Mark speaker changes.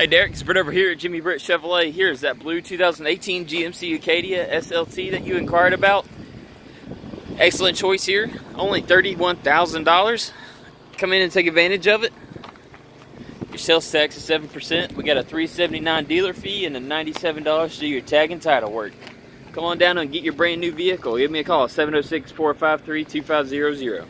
Speaker 1: Hey Derrick, it's Britt over here at Jimmy Britt Chevrolet. Here's that blue 2018 GMC Acadia SLT that you inquired about. Excellent choice here. Only $31,000. Come in and take advantage of it. Your sales tax is 7%. We got a $379 dealer fee and a $97 to do your tag and title work. Come on down and get your brand new vehicle. Give me a call, 706-453-2500.